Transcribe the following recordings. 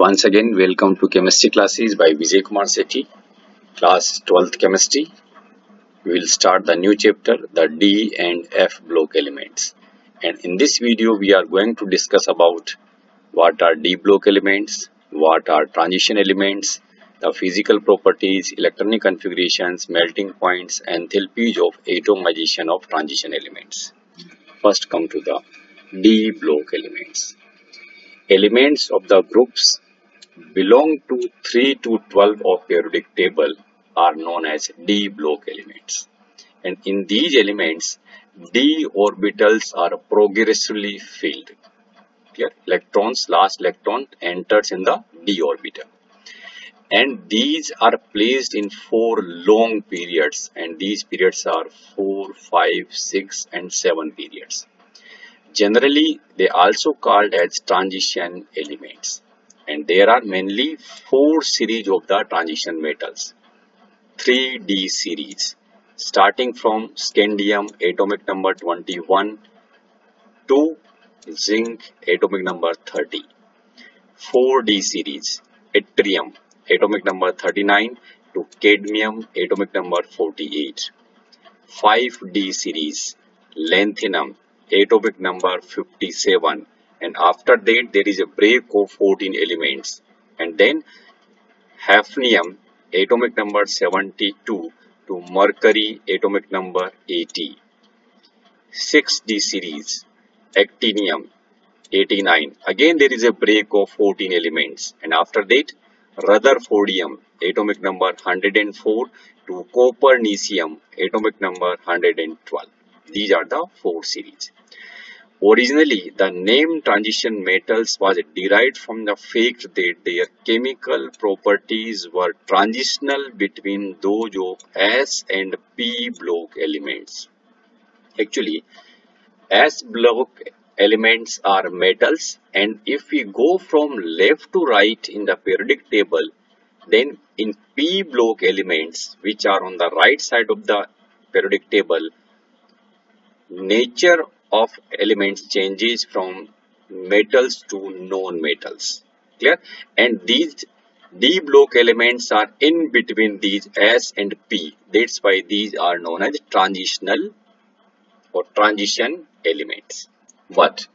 Once again, welcome to chemistry classes by Vijay Kumar Sethi, class 12th chemistry. We will start the new chapter, the D and F block elements. And in this video, we are going to discuss about what are D block elements, what are transition elements, the physical properties, electronic configurations, melting points, and enthalpies of atomization of transition elements. First come to the D block elements. Elements of the groups belong to 3 to 12 of periodic table are known as d block elements. And in these elements, d orbitals are progressively filled. Clear? Electrons, last electron enters in the d orbital. And these are placed in four long periods and these periods are 4, 5, 6 and 7 periods. Generally, they also called as transition elements. And there are mainly four series of the transition metals. 3D series starting from scandium atomic number 21 to zinc atomic number 30. 4D series yttrium atomic number 39 to cadmium atomic number 48. 5D series lanthanum atomic number 57 and after that there is a break of 14 elements. And then hafnium atomic number 72 to mercury atomic number 80 6d series actinium 89 again there is a break of 14 elements. And after that rutherfordium atomic number 104 to copernicium atomic number 112 these are the four series Originally, the name transition metals was derived from the fact that their chemical properties were transitional between those of S and P block elements. Actually, S block elements are metals and if we go from left to right in the periodic table, then in P block elements which are on the right side of the periodic table, nature of elements changes from metals to non-metals. Clear? And these D block elements are in between these S and P. That's why these are known as transitional or transition elements. But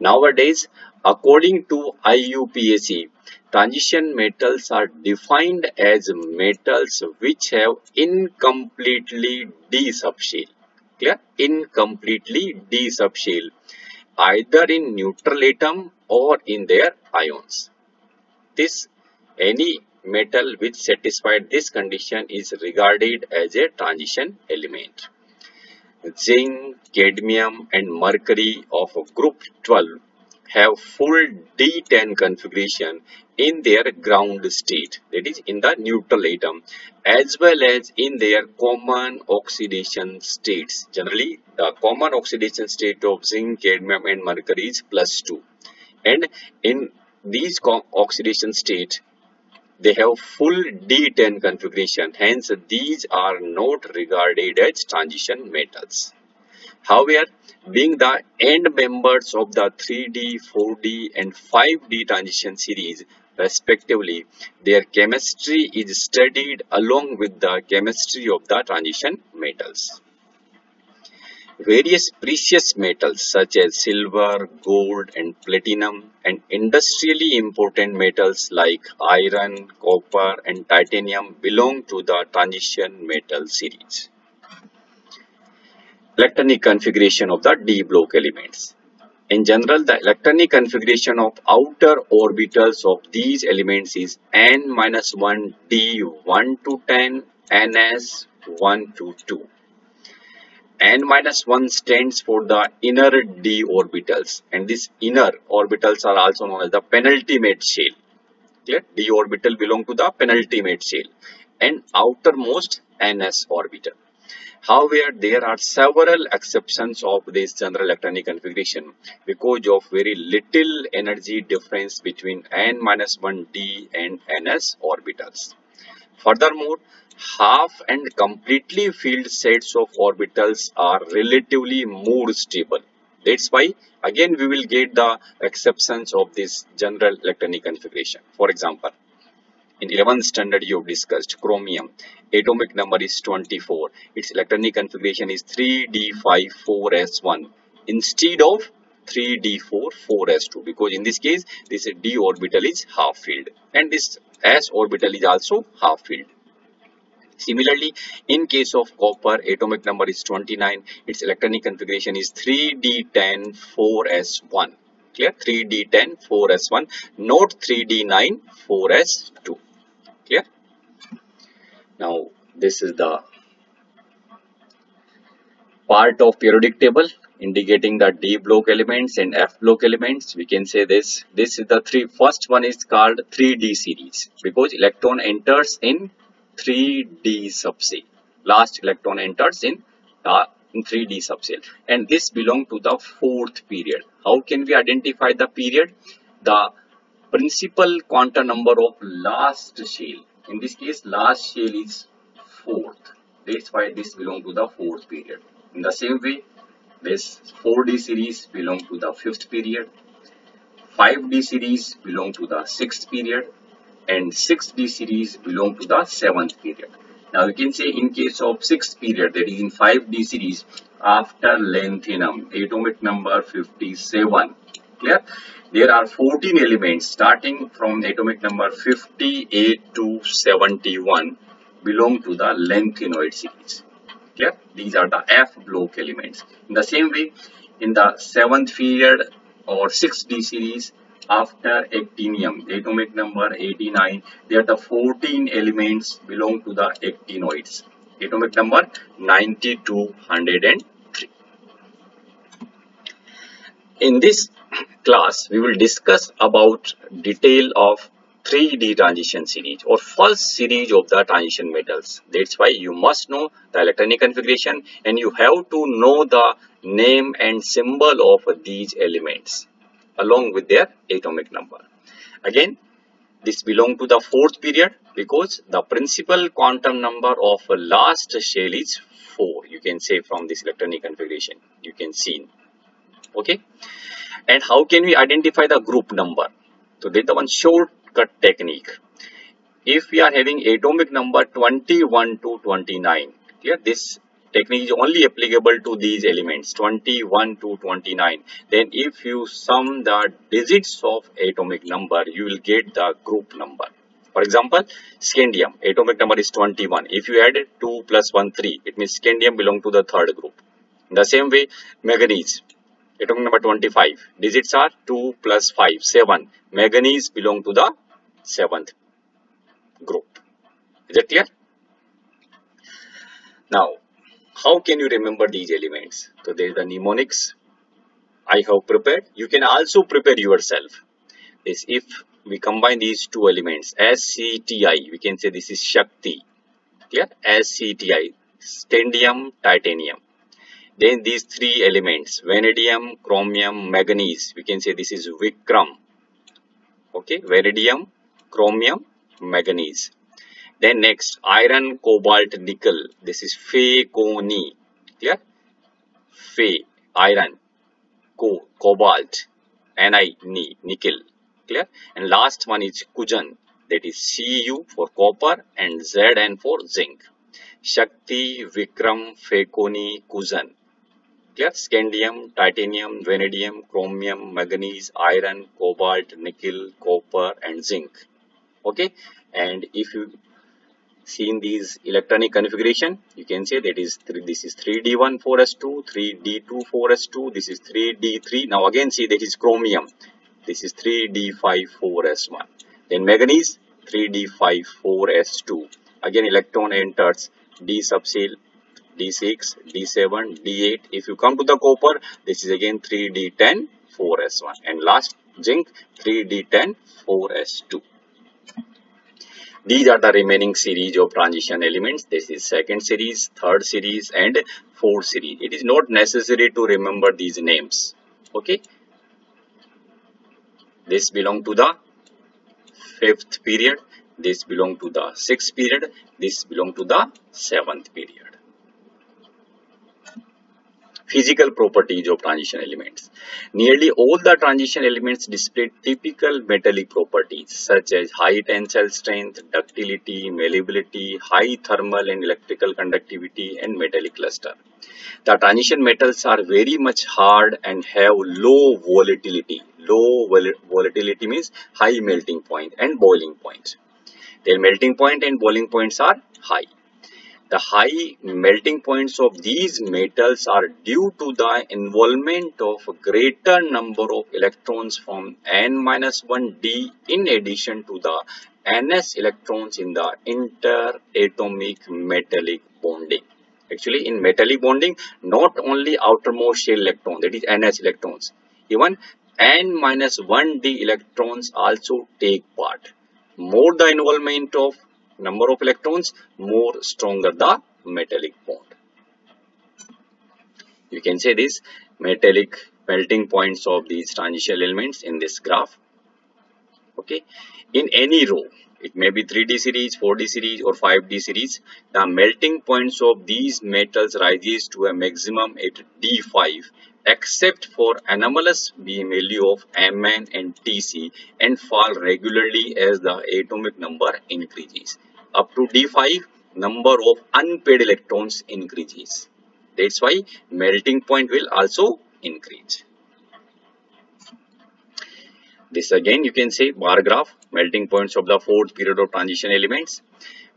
nowadays, according to IUPAC, transition metals are defined as metals which have incompletely D subshell incompletely d subshell either in neutral atom or in their ions. This any metal which satisfied this condition is regarded as a transition element. Zinc cadmium and mercury of group 12 have full D10 configuration in their ground state that is in the neutral atom as well as in their common oxidation states. Generally the common oxidation state of zinc cadmium and mercury is plus 2 and in these oxidation state they have full D10 configuration. Hence these are not regarded as transition metals However, being the end members of the 3D, 4D and 5D transition series respectively, their chemistry is studied along with the chemistry of the transition metals. Various precious metals such as silver, gold and platinum and industrially important metals like iron, copper and titanium belong to the transition metal series electronic configuration of the d block elements. In general, the electronic configuration of outer orbitals of these elements is n minus 1 d 1 to 10 ns 1 to 2. n minus 1 stands for the inner d orbitals and these inner orbitals are also known as the penultimate shell. Clear? d orbital belong to the penultimate shell and outermost ns orbital. However, there are several exceptions of this general electronic configuration because of very little energy difference between n-1d and ns orbitals. Furthermore, half and completely filled sets of orbitals are relatively more stable. That's why again we will get the exceptions of this general electronic configuration. For example, in 11th standard you have discussed chromium. Atomic number is 24. Its electronic configuration is 3d54s1 instead of 3d4 4s2 because in this case this d orbital is half filled and this s orbital is also half filled. Similarly, in case of copper, atomic number is 29. Its electronic configuration is 3d10 4s1. Clear? 3d10 4s1, not 3d9 4s2. Now, this is the part of periodic table indicating the D block elements and F block elements. We can say this. This is the three. First one is called 3D series because electron enters in 3D subshell. Last electron enters in, uh, in 3D subshell and this belong to the fourth period. How can we identify the period? The principal quantum number of last shell. In this case, last shell is fourth. That's why this belong to the fourth period. In the same way, this 4D series belong to the fifth period. 5D series belong to the sixth period and 6D series belong to the 7th period. Now you can say in case of 6th period that is in 5D series after lanthanum atomic number 57 clear. There are 14 elements starting from atomic number 58 to 71 belong to the lanthanoid series. Clear? These are the F block elements. In the same way in the 7th period or 6D series after actinium atomic number 89 there the 14 elements belong to the actinoids. Atomic number 9203 in this class we will discuss about detail of 3D transition series or first series of the transition metals. That's why you must know the electronic configuration and you have to know the name and symbol of these elements along with their atomic number. Again, this belong to the fourth period because the principal quantum number of last shell is 4. You can say from this electronic configuration. You can see. Okay. And how can we identify the group number? So, this is the one shortcut technique. If we are having atomic number 21 to 29, clear? This technique is only applicable to these elements 21 to 29 then if you sum the digits of atomic number you will get the group number. For example scandium. Atomic number is 21 if you add 2 plus 1 3 it means scandium belong to the third group. In the same way manganese atomic number 25 digits are 2 plus 5 7 manganese belong to the seventh group is it clear now how can you remember these elements? So there is the mnemonics I have prepared. You can also prepare yourself. This if we combine these two elements SCTI, we can say this is Shakti. Clear? SCTI, scandium, titanium. Then these three elements, vanadium, chromium, manganese, we can say this is Vikram. Okay, vanadium, chromium, manganese. Then next, iron, cobalt, nickel. This is Fe, Coni. Clear? Fe, iron, co, cobalt, Ni, Ni, nickel. Clear? And last one is Kujan. That is Cu for copper and Zn for zinc. Shakti, Vikram, Feconi, Kujan. Scandium, titanium, vanadium, chromium, manganese, iron, cobalt, nickel, copper and zinc. Okay. And if you seen these electronic configuration you can say that is three, this is 3d1 4s2 3d2 4s2 this is 3d3 now again see that is chromium this is 3d5 4s1 then manganese 3d5 4s2 again electron enters d subshell d6 d7 d8 if you come to the copper this is again 3d10 4s1 and last zinc 3d10 4s2 these are the remaining series of transition elements. This is second series, third series and fourth series. It is not necessary to remember these names. Okay. This belong to the fifth period. This belong to the sixth period. This belong to the seventh period. Physical properties of transition elements. Nearly all the transition elements display typical metallic properties such as high tensile strength, ductility, malleability, high thermal and electrical conductivity and metallic luster. The transition metals are very much hard and have low volatility. Low vol volatility means high melting point and boiling point. Their melting point and boiling points are high. The high melting points of these metals are due to the involvement of a greater number of electrons from n-1d in addition to the ns electrons in the interatomic metallic bonding. Actually, in metallic bonding, not only outermost shell electron, that is ns electrons, even n-1d electrons also take part. More the involvement of number of electrons, more stronger the metallic bond. You can say this metallic melting points of these transition elements in this graph. Okay, in any row, it may be 3D series, 4D series or 5D series, the melting points of these metals rises to a maximum at D5 except for anomalous beam value of Mn and Tc and fall regularly as the atomic number increases up to D5 number of unpaired electrons increases. That's why melting point will also increase. This again you can say bar graph melting points of the fourth period of transition elements.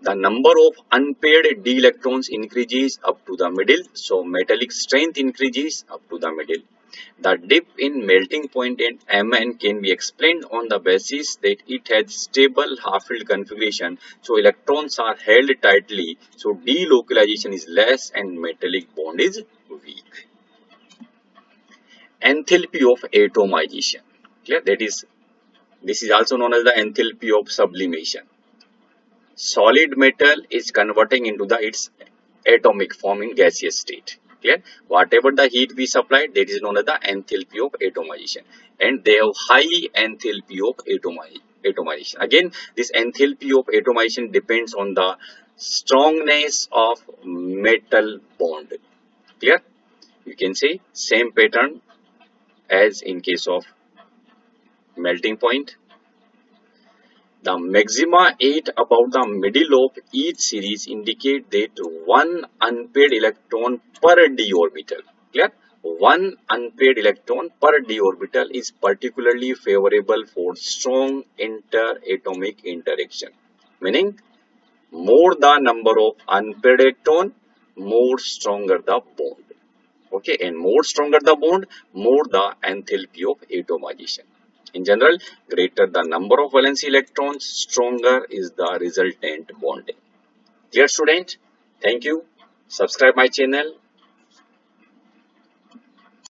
The number of unpaired d electrons increases up to the middle. So metallic strength increases up to the middle. The dip in melting point at Mn can be explained on the basis that it has stable half-filled configuration, so electrons are held tightly, so delocalization is less and metallic bond is weak. Enthalpy of atomization, clear? That is, this is also known as the enthalpy of sublimation. Solid metal is converting into the its atomic form in gaseous state clear whatever the heat we supply that is known as the enthalpy of atomization. And they have high enthalpy of atomization. Again this enthalpy of atomization depends on the strongness of metal bond. Clear? You can say same pattern as in case of melting point the maxima at about the middle of each series indicate that one unpaired electron per d orbital. Clear? One unpaired electron per d orbital is particularly favorable for strong interatomic interaction. Meaning, more the number of unpaired electron, more stronger the bond. Okay, and more stronger the bond, more the enthalpy of atomization. In general, greater the number of valence electrons, stronger is the resultant bonding. Dear student, thank you. Subscribe my channel